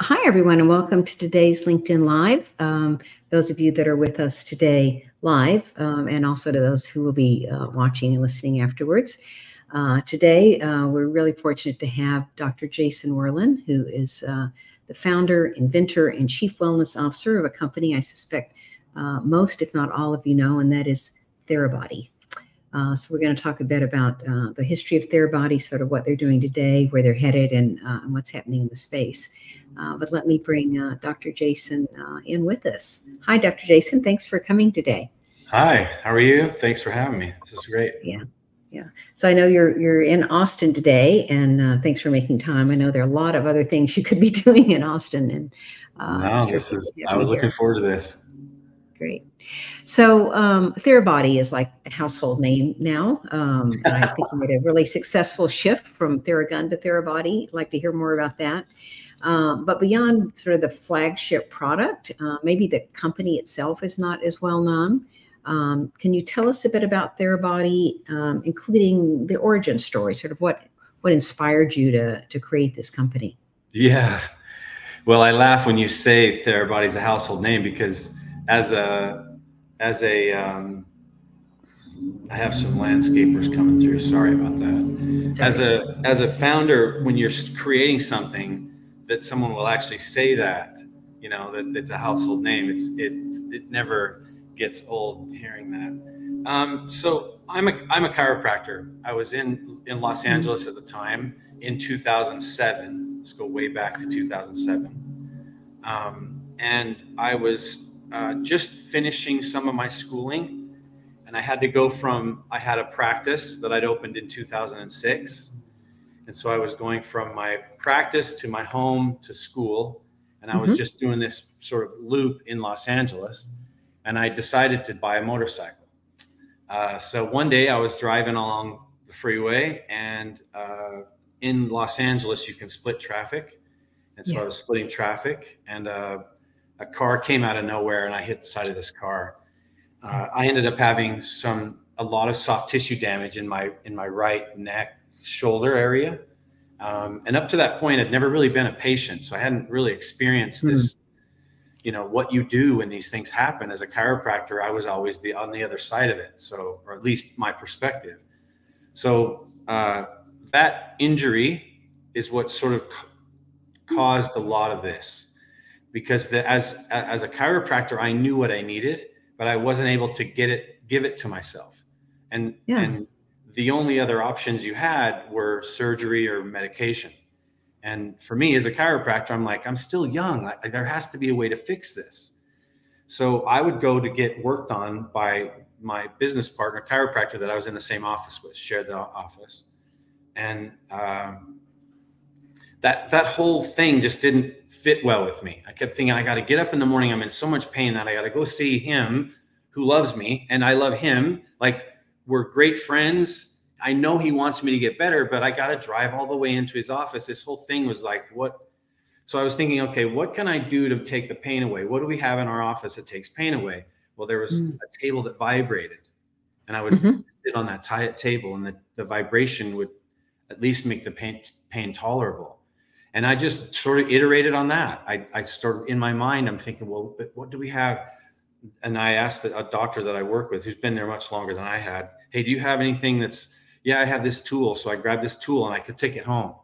Hi, everyone, and welcome to today's LinkedIn Live. Um, those of you that are with us today live, um, and also to those who will be uh, watching and listening afterwards. Uh, today, uh, we're really fortunate to have Dr. Jason Wersland, who is uh, the founder, inventor, and chief wellness officer of a company I suspect uh, most, if not all of you know, and that is Therabody. Uh, so we're going to talk a bit about the history of Therabody, sort of what they're doing today, where they're headed, and, and what's happening in the space. Uh, but let me bring uh, Dr. Jason uh, in with us. Hi, Dr. Jason. Thanks for coming today. Hi. How are you? Thanks for having me. This is great. Yeah. Yeah. So I know you're you're in Austin today, and thanks for making time. I know there are a lot of other things you could be doing in Austin, and no, this is. I was looking forward to this. Great. So um, Therabody is like a household name now. Um, I think you made a really successful shift from Theragun to Therabody. I'd like to hear more about that. Um, but beyond sort of the flagship product, uh, maybe the company itself is not as well known. Um, can you tell us a bit about Therabody, um, including the origin story, sort of what what inspired you to to create this company? Yeah, well, I laugh when you say Therabody is a household name because as a as a um, I have some landscapers coming through. Sorry about that. As a as a founder, when you're creating something, that someone will actually say that, you know, that it's a household name. It's it's it never gets old hearing that. Um, so I'm a I'm a chiropractor. I was in in Los Angeles at the time in 2007. Let's go way back to 2007. Um, and I was uh, just finishing some of my schooling, and I had to go from I had a practice that I'd opened in 2006, and so I was going from my practice to my home to school, and I was mm-hmm. just doing this sort of loop in Los Angeles, and I decided to buy a motorcycle. Uh, so one day I was driving along the freeway, and uh, in Los Angeles you can split traffic, and so yeah. I was splitting traffic, and uh, a car came out of nowhere and I hit the side of this car. Uh, I ended up having some a lot of soft tissue damage in my in my right neck shoulder area. Um, and up to that point, I'd never really been a patient, so I hadn't really experienced mm-hmm. this. You know what you do when these things happen. As a chiropractor, I was always the on the other side of it, so or at least my perspective. So uh, that injury is what sort of caused a lot of this because the, as as a chiropractor, I knew what I needed, but I wasn't able to get it, give it to myself. And yeah. and the only other options you had were surgery or medication. And for me as a chiropractor, I'm like, I'm still young. I, there has to be a way to fix this. So I would go to get worked on by my business partner, chiropractor that I was in the same office with, shared the office. And um, that that whole thing just didn't fit well with me. I kept thinking I got to get up in the morning. I'm in so much pain that I got to go see him who loves me and I love him. Like we're great friends. I know he wants me to get better, but I got to drive all the way into his office. This whole thing was like, what? So I was thinking, okay, what can I do to take the pain away? What do we have in our office that takes pain away? Well, there was mm. a table that vibrated, and I would mm-hmm. sit on that t- table, and the, the vibration would at least make the pain, pain tolerable and I just sort of iterated on that. I, I started in my mind, I'm thinking, well, what do we have? And I asked a doctor that I work with, who's been there much longer than I had, hey, do you have anything that's, yeah, I have this tool. So I grabbed this tool and I could take it home.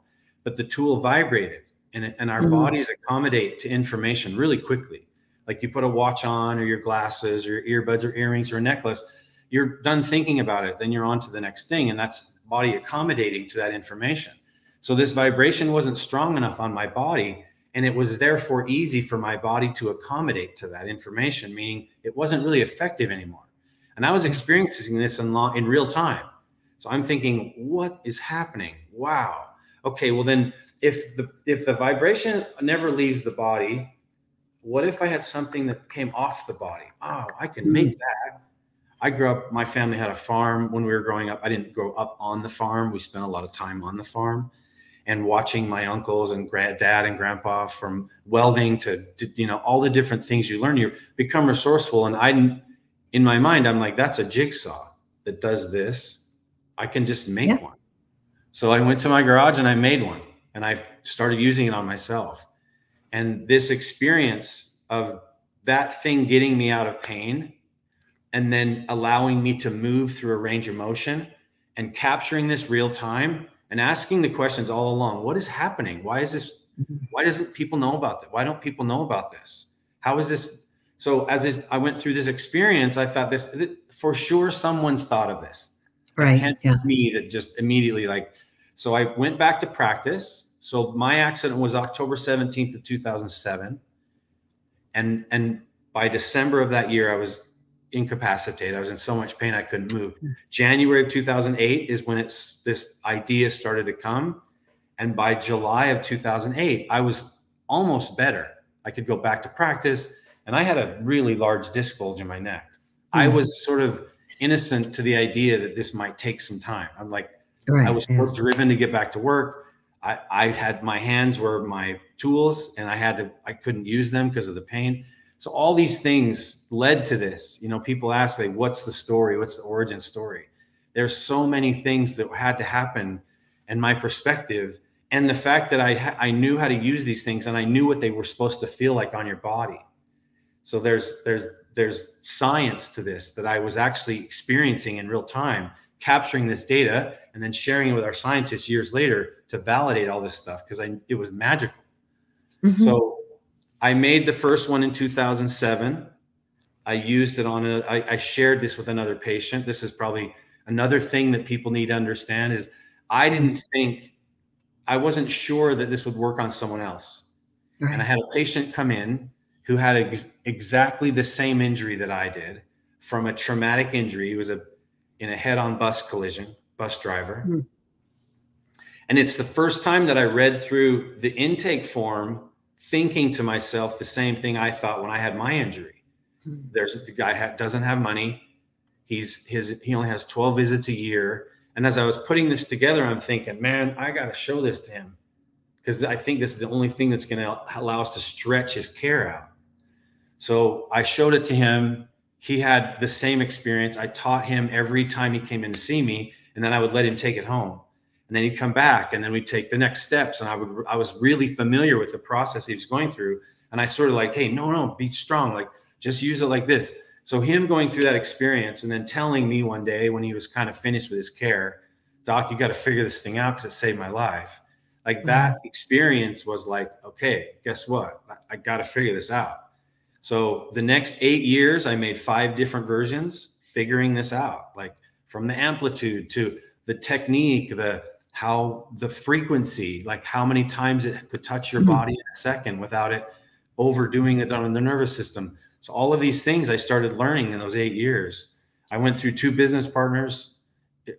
But the tool vibrated and, and our mm-hmm. bodies accommodate to information really quickly. Like you put a watch on or your glasses or your earbuds or earrings or a necklace, you're done thinking about it. Then you're on to the next thing. And that's body accommodating to that information. So this vibration wasn't strong enough on my body. And it was therefore easy for my body to accommodate to that information, meaning it wasn't really effective anymore. And I was experiencing this in, long, in real time. So I'm thinking, what is happening? Wow. Okay, well then if the if the vibration never leaves the body, what if I had something that came off the body? Oh, I can make hmm. that. I grew up, my family had a farm when we were growing up. I didn't grow up on the farm. We spent a lot of time on the farm and watching my uncles and grand, dad and grandpa from welding to, to, you know all the different things you learn you become resourceful and i in my mind i'm like that's a jigsaw that does this. I can just make yeah. one. So i went to my garage and i made one and i started using it on myself. And this experience of that thing getting me out of pain and then allowing me to move through a range of motion and capturing this real time and asking the questions all along what is happening? Why is this mm-hmm. why doesn't people know about that why don't people know about this? How is this so as this, i went through this experience i thought this for sure someone's thought of this right yeah. me that just immediately like so i went back to practice so my accident was october 17th of 2007 and and by december of that year i was incapacitated. I was in so much pain I couldn't move. Hmm. January of 2008 is when it's this idea started to come, and by July of 2008, I was almost better. I could go back to practice, and I had a really large disc bulge in my neck. Mm-hmm. I hmm. was sort of innocent to the idea that this might take some time. I'm like, right. I was so driven to get back to work. I, I had my hands were my tools, and I had to I couldn't use them because of the pain. So all these things led to this. You know, people ask, like, what's the story? What's the origin story? There's so many things that had to happen, and my perspective, and the fact that I I knew how to use these things, and I knew what they were supposed to feel like on your body. So there's there's there's science to this that I was actually experiencing in real time, capturing this data, and then sharing it with our scientists years later to validate all this stuff because I it was magical. Mm-hmm. So I made the first one in 2007. I used it on a, I, I shared this with another patient. This is probably another thing that people need to understand is I didn't think, I wasn't sure that this would work on someone else. Right. And I had a patient come in who had ex- exactly the same injury that I did from a traumatic injury. He was a in a head-on bus collision, bus driver. Mm. And it's the first time that I read through the intake form thinking to myself the same thing I thought when I had my injury. Hmm. There's a guy ha- doesn't have money. He's his he only has 12 visits a year. And as I was putting this together, I'm thinking, man, I got to show this to him because I think this is the only thing that's going to allow us to stretch his care out. So I showed it to him. He had the same experience. I taught him every time he came in to see me, and then I would let him take it home. And then he'd come back and then we'd take the next steps and i would i was really familiar with the process he was going through. And i sort of like hey no no be strong. Like just use it like this. So him going through that experience and then telling me one day when he was kind of finished with his care doc you got to figure this thing out because it saved my life. Like mm-hmm. that experience was like okay guess what? I, I got to figure this out so the next eight years i made five different versions figuring this out like from the amplitude to the technique the how the frequency, like how many times it could touch your mm-hmm. body in a second without it overdoing it on the nervous system. So all of these things I started learning in those eight years. I went through two business partners,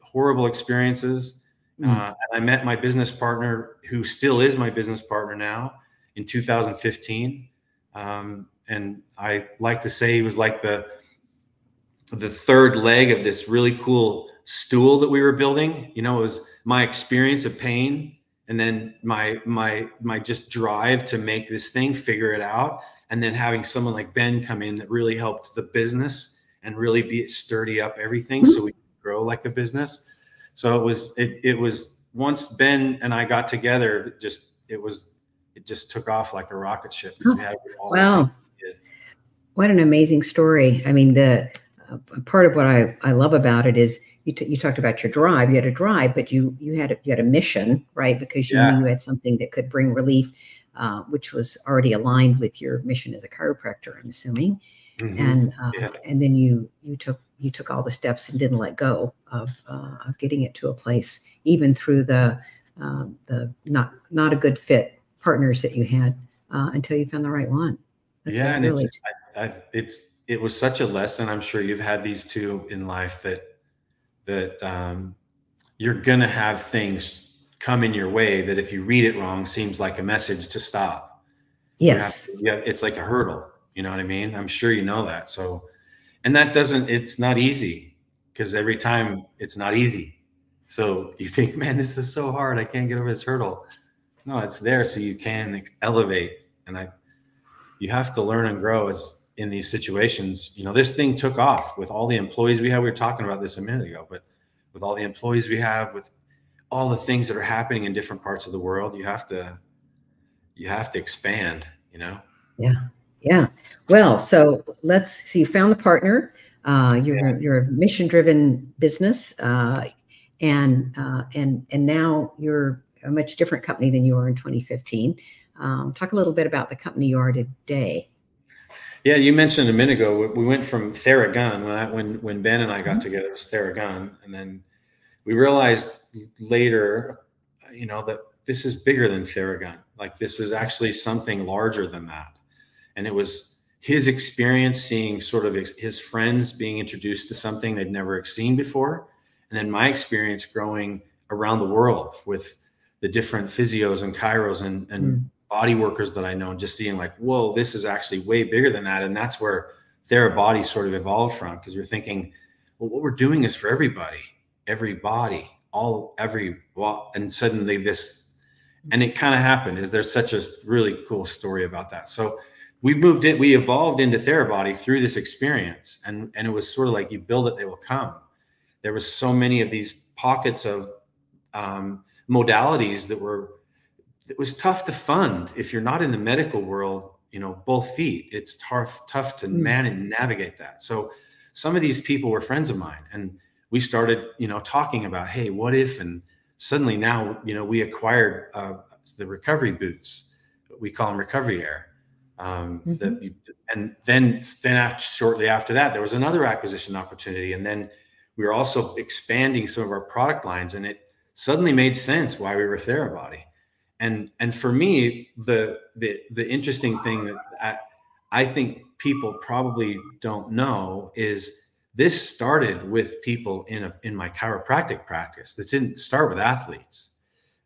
horrible experiences. Mm. Uh, and I met my business partner, who still is my business partner now, in 2015. Um, and I like to say he was like the the third leg of this really cool stool that we were building. You know, it was my experience of pain and then my my my just drive to make this thing figure it out. And then having someone like ben come in that really helped the business and really be sturdy up everything so we grow like a business. So it was it, it was once ben and i got together just it was it just took off like a rocket ship wow what an amazing story i mean the uh, part of what i i love about it is you, you talked about your drive you had a drive but you you had a, you had a mission right because you yeah. knew you had something that could bring relief uh, which was already aligned with your mission as a chiropractor i'm assuming mm-hmm. and uh, yeah. and then you you took you took all the steps and didn't let go of uh, of getting it to a place even through the um, the not not a good fit partners that you had uh, until you found the right one That's yeah and really it's, I, it's it was such a lesson. I'm sure you've had these two in life that that um, you're going to have things come in your way that if you read it wrong seems like a message to stop. Yes. yeah it's like a hurdle. You know what i mean? I'm sure you know that. So and that doesn't it's not easy because every time it's not easy. So you think man this is so hard. I can't get over this hurdle. No it's there so you can elevate. And i you have to learn and grow as in these situations, you know, this thing took off with all the employees we have. We were talking about this a minute ago, but with all the employees we have, with all the things that are happening in different parts of the world, you have to you have to expand. you know? Yeah. Yeah. Well, so let's so you found the partner. Uh, you're yeah. you're a mission driven business, uh, and uh, and and now you're a much different company than you were in 2015. Um, talk a little bit about the company you are today. Yeah, you mentioned a minute ago we went from Theragun when I, when when Ben and I got mm-hmm. together it was Theragun, and then we realized later, you know, that this is bigger than Theragun. Like this is actually something larger than that, and it was his experience seeing sort of his friends being introduced to something they'd never seen before, and then my experience growing around the world with the different physios and chiros and, and mm body workers that I know and just seeing like, whoa, this is actually way bigger than that. And that's where Therabody sort of evolved from because we're thinking, well, what we're doing is for everybody, everybody, all every well, and suddenly this, and it kind of happened. Is there's such a really cool story about that. So we moved it, we evolved into Therabody through this experience, and and it was sort of like you build it, they will come. There was so many of these pockets of um, modalities that were it was tough to fund if you're not in the medical world you know both feet. It's tough tough to mm. man and navigate that. So some of these people were friends of mine and we started you know talking about hey what if and suddenly now you know we acquired uh, the recovery boots. We call them recovery air. Um, mm-hmm. the, and then then after, shortly after that there was another acquisition opportunity and then we were also expanding some of our product lines and it suddenly made sense why we were therabody and and for me the the the interesting thing that I, I think people probably don't know is this started with people in a in my chiropractic practice this didn't start with athletes.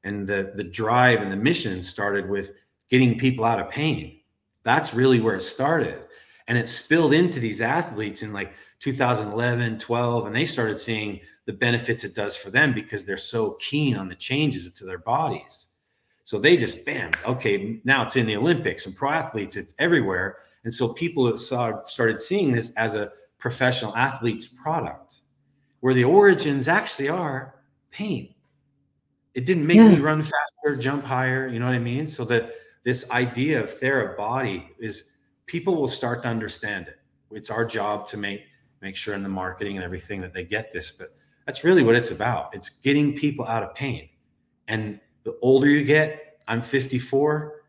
And the the drive and the mission started with getting people out of pain. That's really where it started. And it spilled into these athletes in like 2011 12 and they started seeing the benefits it does for them because they're so keen on the changes to their bodies so they just bam, okay, now it's in the Olympics and pro athletes, it's everywhere. And so people saw started seeing this as a professional athlete's product, where the origins actually are pain. It didn't make yeah. me run faster, jump higher, you know what I mean? So that this idea of therabody is people will start to understand it. It's our job to make make sure in the marketing and everything that they get this, but that's really what it's about. It's getting people out of pain. And the older you get, I'm 54,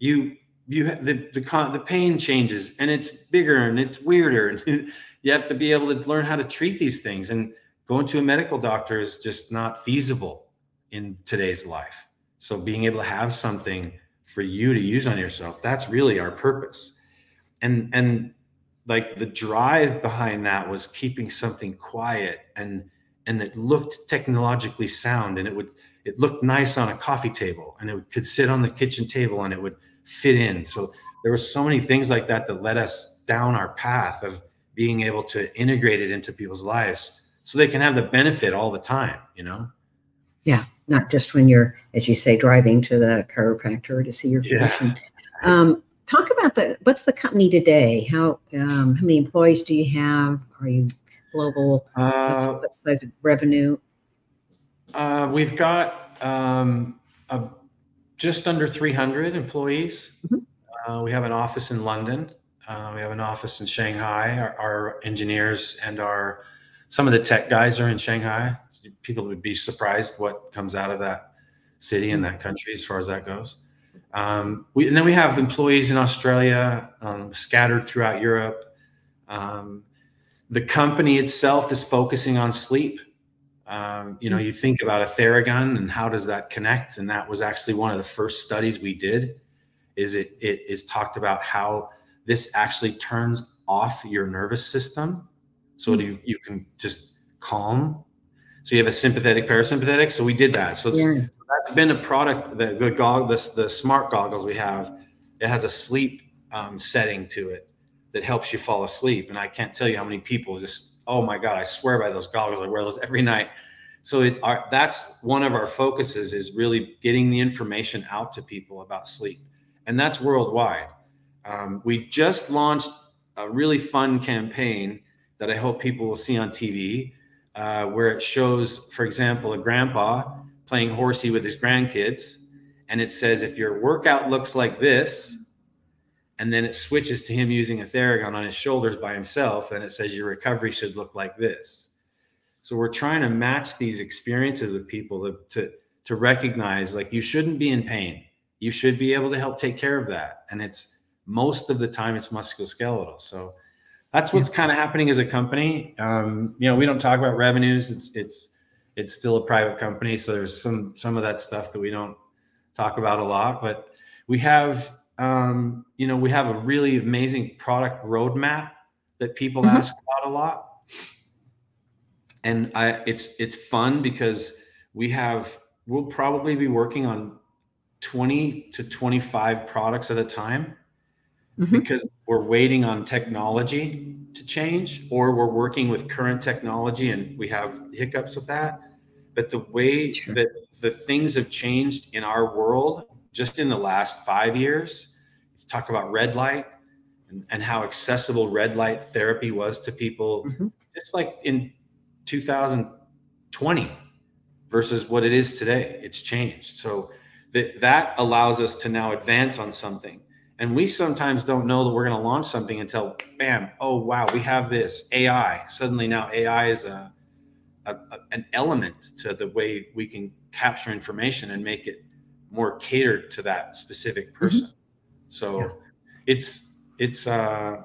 you you the the the pain changes and it's bigger and it's weirder and you have to be able to learn how to treat these things and going to a medical doctor is just not feasible in today's life. So being able to have something for you to use on yourself, that's really our purpose. And and like the drive behind that was keeping something quiet and and that looked technologically sound and it would it looked nice on a coffee table and it could sit on the kitchen table and it would fit in. So there were so many things like that that led us down our path of being able to integrate it into people's lives so they can have the benefit all the time, you know? Yeah, not just when you're, as you say, driving to the chiropractor to see your physician. Yeah. Um, talk about the what's the company today? How um, how many employees do you have? Are you global? Uh, what's, what's the size of revenue? Uh, we've got um, a, just under 300 employees. Mm-hmm. Uh, we have an office in London. Uh, we have an office in Shanghai. Our, our, engineers and our some of the tech guys are in Shanghai. People would be surprised what comes out of that city and that country as far as that goes. Um, we, and then we have employees in Australia, um, scattered throughout Europe. Um, the company itself is focusing on sleep. Um, you know, you think about a Theragun and how does that connect? And that was actually one of the first studies we did. Is it it is talked about how this actually turns off your nervous system, so mm-hmm. you you can just calm. So you have a sympathetic parasympathetic. So we did that. So yeah. that's been a product. The the gog the, the smart goggles we have. It has a sleep um, setting to it that helps you fall asleep. And I can't tell you how many people just oh my god, I swear by those goggles. I wear those every night. So it, our, that's one of our focuses is really getting the information out to people about sleep, and that's worldwide. Um, we just launched a really fun campaign that I hope people will see on TV, uh, where it shows, for example, a grandpa playing horsey with his grandkids, and it says, if your workout looks like this, and then it switches to him using a Theragun on his shoulders by himself, and it says your recovery should look like this. So we're trying to match these experiences with people to, to, to recognize like you shouldn't be in pain. You should be able to help take care of that. And it's most of the time it's musculoskeletal. So that's what's kind of happening as a company. Um, you know, we don't talk about revenues. It's it's it's still a private company, so there's some some of that stuff that we don't talk about a lot. But we have um, you know we have a really amazing product roadmap that people mm-hmm. ask about a lot, and I it's it's fun because we have we'll probably be working on 20 to 25 products at a time mm-hmm. because we're waiting on technology to change or we're working with current technology and we have hiccups with that but the way sure. that the things have changed in our world just in the last five years talk about red light and, and how accessible red light therapy was to people mm-hmm. just like in 2020 versus what it is today it's changed so that that allows us to now advance on something and we sometimes don't know that we're going to launch something until bam, oh wow, we have this AI. Suddenly now AI is a, a, a, an element to the way we can capture information and make it more catered to that specific mm-hmm. person. Mm-hmm. So yeah. it's it's uh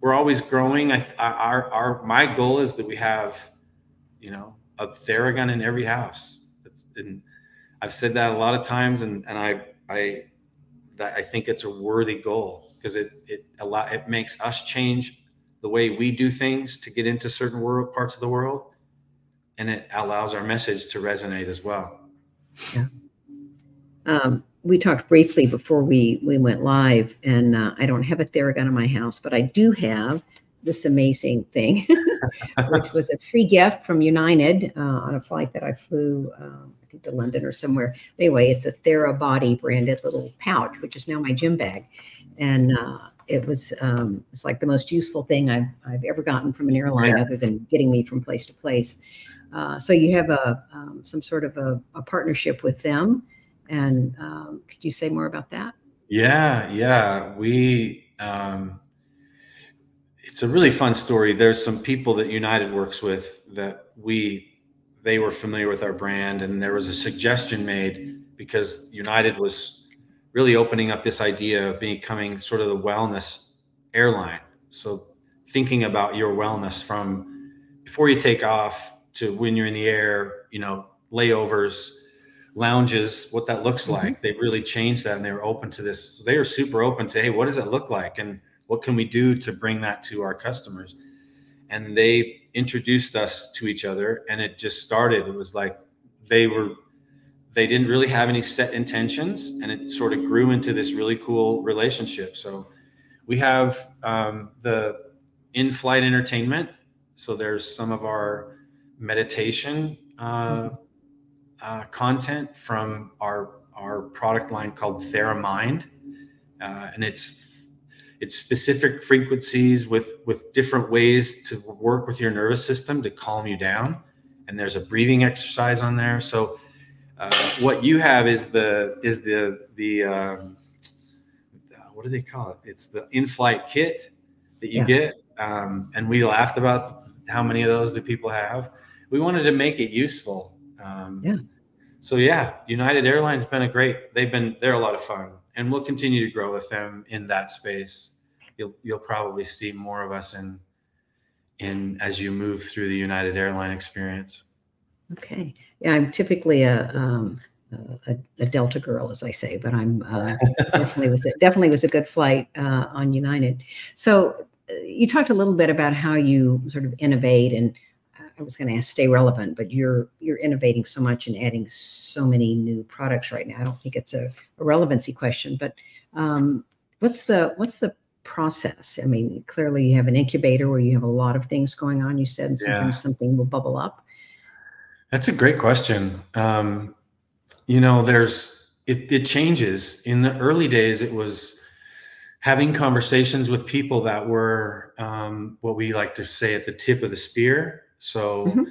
we're always growing. I our our my goal is that we have, you know, a Theragun in every house. It's, and I've said that a lot of times, and and I I that I think it's a worthy goal because it it a lot it makes us change the way we do things to get into certain world parts of the world, and it allows our message to resonate as well. Yeah. Um, we talked briefly before we we went live, and uh, I don't have a Theragun in my house, but I do have this amazing thing, which was a free gift from United uh, on a flight that I flew. Um, think to London or somewhere. Anyway, it's a Therabody branded little pouch, which is now my gym bag, and uh, it was um, it's like the most useful thing I've I've ever gotten from an airline, yeah. other than getting me from place to place. Uh, so you have a um, some sort of a, a, partnership with them, and um, could you say more about that? Yeah, yeah, we. Um, it's a really fun story. There's some people that United works with that we they were familiar with our brand and there was a suggestion made because united was really opening up this idea of becoming sort of the wellness airline so thinking about your wellness from before you take off to when you're in the air you know layovers lounges what that looks mm-hmm. like. They really changed that and they were open to this. So they were super open to hey what does it look like? And what can we do to bring that to our customers? And they introduced us to each other and it just started. It was like they were they didn't really have any set intentions and it sort of grew into this really cool relationship. So we have um, the in-flight entertainment. So there's some of our meditation uh, uh, content from our our product line called TheraMind, uh, and it's it's specific frequencies with with different ways to work with your nervous system to calm you down. And there's a breathing exercise on there. So uh, what you have is the is the the um, what do they call it? It's the in-flight kit that you yeah. get. Um, and we laughed about how many of those do people have? We wanted to make it useful um, yeah so yeah united airlines been a great they've been they're a lot of fun and we'll continue to grow with them in that space. You'll you'll probably see more of us in in as you move through the United Airline experience. Okay. Yeah, I'm typically a um, a, a, Delta girl, as I say, but I'm uh, definitely was a, definitely was a good flight uh, on United. So uh, you talked a little bit about how you sort of innovate and I was going to ask stay relevant, but you're you're innovating so much and adding so many new products right now. I don't think it's a, a relevancy question, but um, what's the what's the process? I mean, clearly you have an incubator where you have a lot of things going on. You said and sometimes yeah. something will bubble up. That's a great question. Um, you know, there's it, it changes. In the early days, it was having conversations with people that were um, what we like to say at the tip of the spear so, mm-hmm.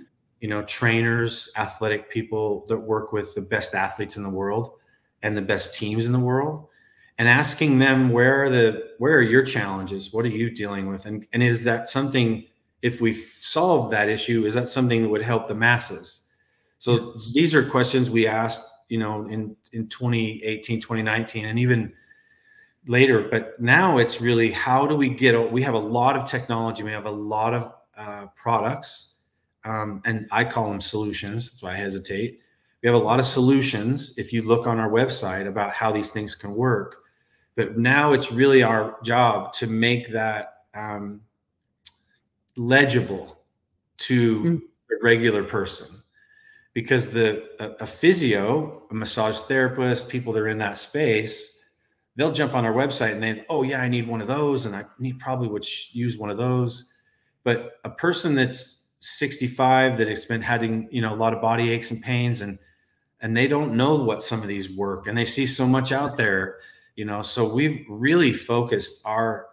you know, trainers, athletic people that work with the best athletes in the world and the best teams in the world. and asking them where are the where are your challenges? What are you dealing with? And and is that something if we solve that issue is that something that would help the masses? So these are questions we asked you know in in 2018 2019 and even later. But now it's really how do we get we have a lot of technology. We have a lot of uh, products um, and i call them solutions. That's why i hesitate. We have a lot of solutions if you look on our website about how these things can work. But now it's really our job to make that um, legible to mm. a regular person. Because the a, a, physio a massage therapist people that are in that space they'll jump on our website and they oh yeah i need one of those and i need probably would use one of those. But a person that's 65 that has been having you know a lot of body aches and pains and and they don't know what some of these work and they see so much out there you know? So we've really focused our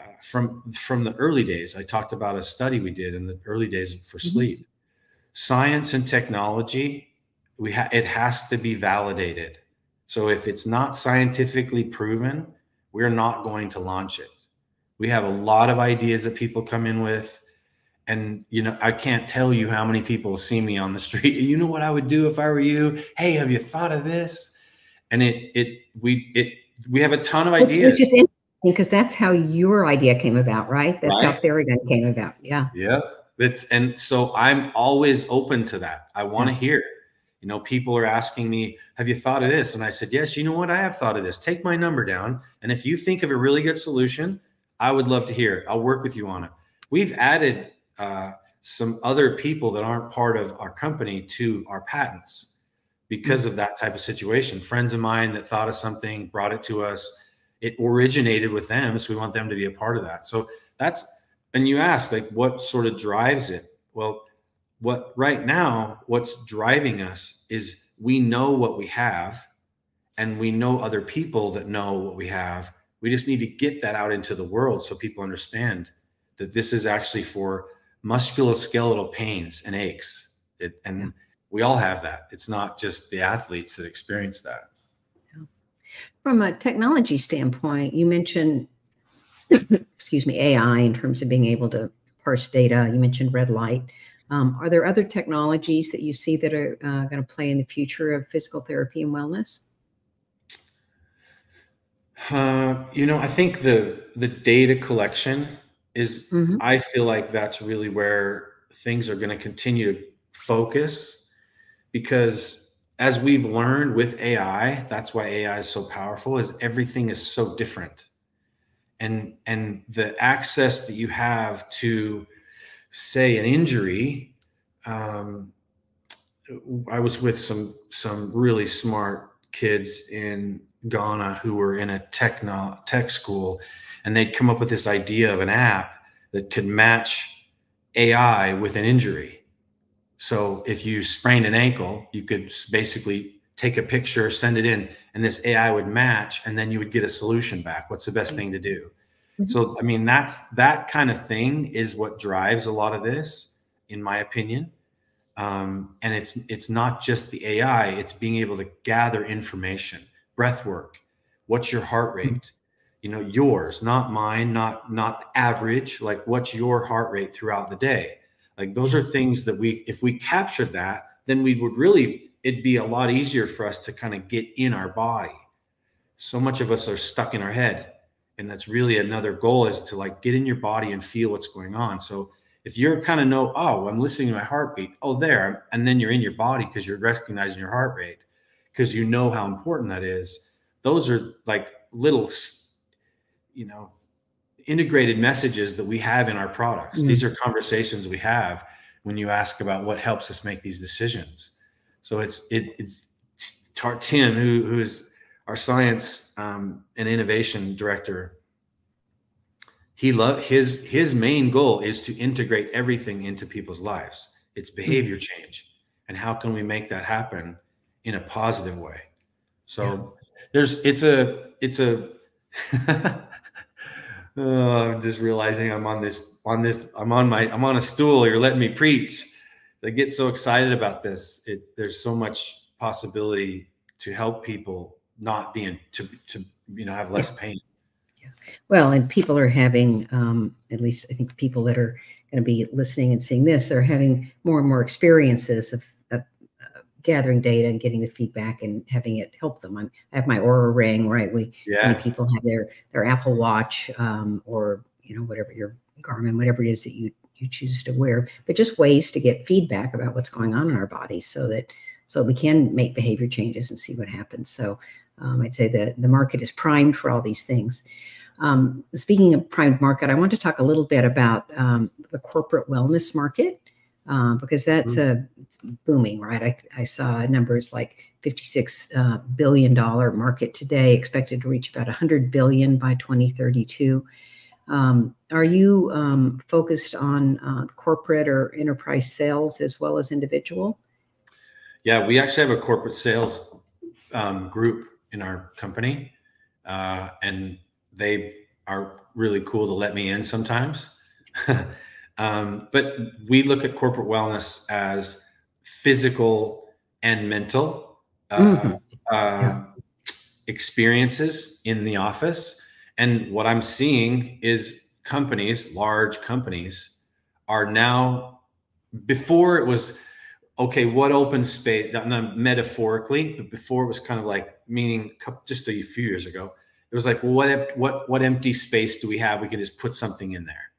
uh, from from the early days. I talked about a study we did in the early days for mm-hmm. sleep. Science and technology we ha- it has to be validated. So if it's not scientifically proven we're not going to launch it. We have a lot of ideas that people come in with and you know i can't tell you how many people see me on the street you know what i would do if i were you hey have you thought of this and it it we it we have a ton of ideas. Which is interesting because that's how your idea came about, right? That's right. how Theragun came about. Yeah. Yeah. It's and so I'm always open to that. I want to hear. You know, people are asking me, "Have you thought of this?" And I said, "Yes." You know what? I have thought of this. Take my number down, and if you think of a really good solution, I would love to hear it. I'll work with you on it. We've added uh, some other people that aren't part of our company to our patents because of that type of situation. Friends of mine that thought of something, brought it to us. It originated with them, so we want them to be a part of that. So that's and you ask like what sort of drives it? Well, what right now what's driving us is we know what we have and we know other people that know what we have. We just need to get that out into the world so people understand that this is actually for musculoskeletal pains and aches. It, and we all have that. It's not just the athletes that experience that. From a technology standpoint, you mentioned, excuse me, AI in terms of being able to parse data. You mentioned red light. Um, are there other technologies that you see that are uh, going to play in the future of physical therapy and wellness? Uh, you know, I think the the data collection is. Mm-hmm. I feel like that's really where things are going to continue to focus because as we've learned with AI, that's why AI is so powerful is everything is so different. And and the access that you have to say an injury um, I was with some some really smart kids in Ghana who were in a techno tech school and they'd come up with this idea of an app that could match AI with an injury so if you sprained an ankle, you could basically take a picture, send it in, and this AI would match, and then you would get a solution back. What's the best thing to do? Mm-hmm. So I mean, that's that kind of thing is what drives a lot of this, in my opinion. Um, and it's it's not just the AI; it's being able to gather information, breath work. What's your heart mm-hmm. rate? You know, yours, not mine, not not average. Like, what's your heart rate throughout the day? Like those are things that we, if we captured that, then we would really, it'd be a lot easier for us to kind of get in our body. So much of us are stuck in our head. And that's really another goal is to like get in your body and feel what's going on. So if you're kind of know, oh, I'm listening to my heartbeat, oh, there, and then you're in your body because you're recognizing your heart rate because you know how important that is. Those are like little, you know, integrated messages that we have in our products. Mm-hmm. These are conversations we have when you ask about what helps us make these decisions. So it's it, it Tim, who who is our science um, and innovation director. He love his his main goal is to integrate everything into people's lives. It's behavior mm-hmm. change, and how can we make that happen in a positive way? So yeah. there's it's a it's a oh, I'm just realizing I'm on this on this I'm on my I'm on a stool. You're letting me preach. I get so excited about this. It there's so much possibility to help people not being to to you know have less pain. Yeah. Well, and people are having, um, at least I think people that are going to be listening and seeing this they're having more and more experiences of, uh, gathering data and getting the feedback and having it help them. I'm, i have my Oura ring, right? We yeah. many people have their their Apple Watch um, or you know whatever your Garmin, whatever it is that you you choose to wear, but just ways to get feedback about what's going on in our bodies so that so we can make behavior changes and see what happens. So um, I'd say that the market is primed for all these things. Um, speaking of primed market, I want to talk a little bit about um, the corporate wellness market uh, because that's mm-hmm. a booming, right? I, I, saw numbers like 56 uh, billion dollar market today, expected to reach about 100 billion by 2032. Um, are you um, focused on uh, corporate or enterprise sales as well as individual? Yeah, we actually have a corporate sales um, group in our company, uh, and they are really cool to let me in sometimes. um, but we look at corporate wellness as physical and mental uh, mm-hmm. uh, experiences in the office. And what I'm seeing is companies, large companies, are now, before it was, okay, what open space, not metaphorically, but before it was kind of like meaning just a few years ago, it was like, well, what what what empty space do we have? We can just put something in there.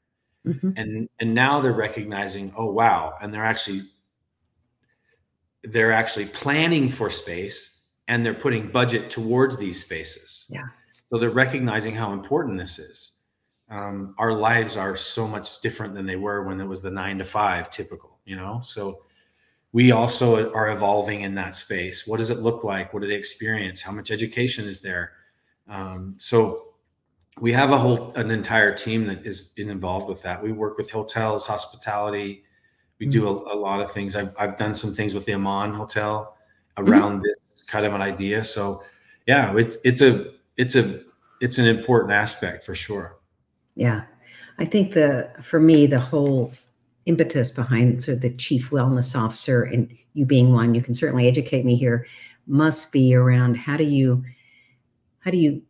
Mm-hmm. And and now they're recognizing, oh wow, and they're actually they're actually planning for space and they're putting budget towards these spaces. Yeah. So they're recognizing how important this is. Um, our lives are so much different than they were when it was the nine to five typical, you know. So we also are evolving in that space. What does it look like? What do they experience? How much education is there? Um, so we have a whole an entire team that is involved with that. We work with hotels, hospitality. We mm-hmm. do a, a, lot of things. I've, I've done some things with the Aman Hotel around mm-hmm. this kind of an idea. So yeah, it's it's a it's a it's an important aspect for sure. Yeah, I think the for me the whole impetus behind sort of the chief wellness officer and you being one, you can certainly educate me here, must be around how do you how do you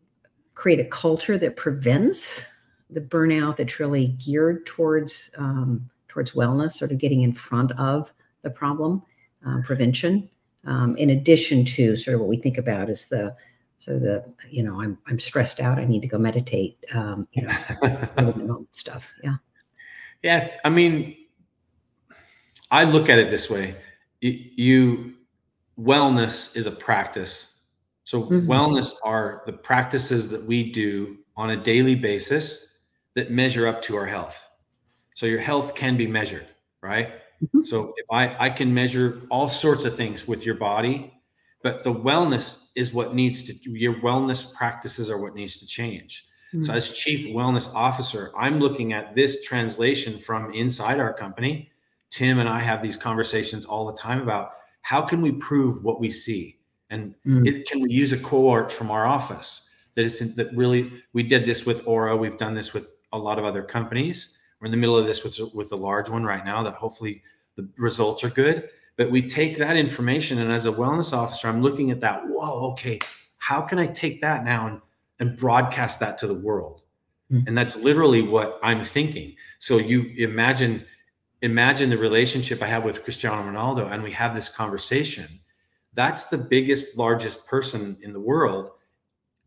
create a culture that prevents the burnout that's really geared towards um, towards wellness, sort of getting in front of the problem, uh, prevention, um, in addition to sort of what we think about is the sort of the you know I'm I'm stressed out, I need to go meditate, um, you know, stuff. Yeah. Yeah, I mean, I look at it this way: you, you wellness is a practice so, mm-hmm. wellness are the practices that we do on a daily basis that measure up to our health. So, your health can be measured, right? Mm-hmm. So, if I, I can measure all sorts of things with your body, but the wellness is what needs to, your wellness practices are what needs to change. Mm-hmm. So, as chief wellness officer, I'm looking at this translation from inside our company. Tim and I have these conversations all the time about how can we prove what we see? And mm. it, can we use a cohort from our office that is that really we did this with Oura. We've done this with a lot of other companies. We're in the middle of this with with a large one right now that hopefully the results are good. But we take that information and as a wellness officer, I'm looking at that. Whoa, okay, how can I take that now and, and broadcast that to the world? Mm. And that's literally what I'm thinking. So you imagine imagine the relationship I have with Cristiano Ronaldo, and we have this conversation that's the biggest largest person in the world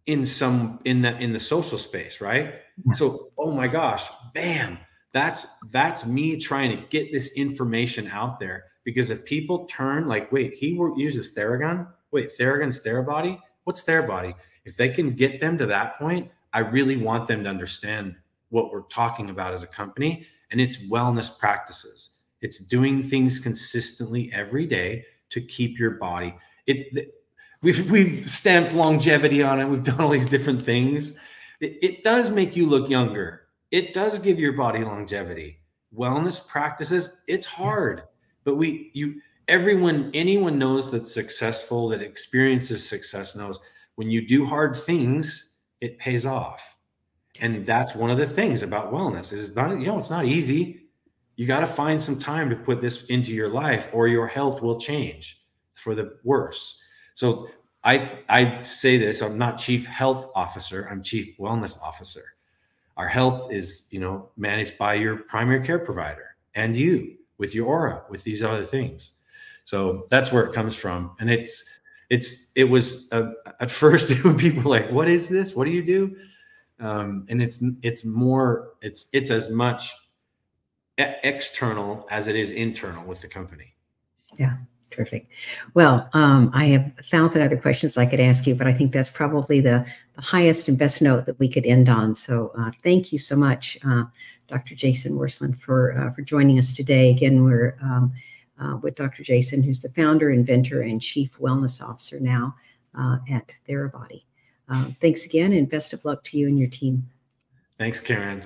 in some in the in the social space right? Yeah. so oh my gosh bam that's that's me trying to get this information out there. Because if people turn like wait he uses theragun? Wait theragun's therabody what's therabody if they can get them to that point i really want them to understand what we're talking about as a company and it's wellness practices. It's doing things consistently every day to keep your body. It, we've we've stamped longevity on it. We've done all these different things. It, it does make you look younger. It does give your body longevity. Wellness practices. It's hard, but we you everyone anyone knows that's successful that experiences success knows when you do hard things it pays off and that's one of the things about wellness is not you know it's not easy you got to find some time to put this into your life or your health will change for the worse so I I say this. I'm not chief health officer. I'm chief wellness officer. Our health is you know managed by your primary care provider and you with your Oura, with these other things. So that's where it comes from, and it's it's it was uh, at first it would people like, what is this? What do you do? Um, and it's it's more it's it's as much external as it is internal with the company. Yeah, terrific. Well, um, I have a thousand other questions I could ask you, but I think that's probably the, the highest and best note that we could end on. So uh, thank you so much, uh, Dr. Jason Wersland, for uh, for joining us today. Again, we're um, uh, with Dr. Jason, who's the founder, inventor, and chief wellness officer now uh, at Therabody. Uh, thanks again, and best of luck to you and your team. Thanks, Karen.